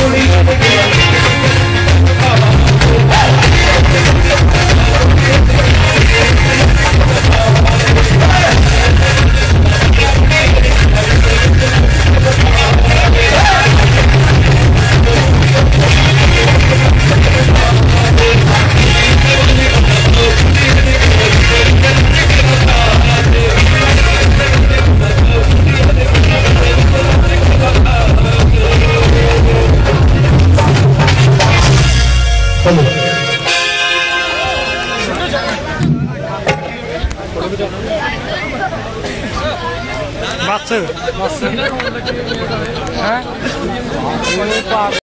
police. Vamos. Nossa.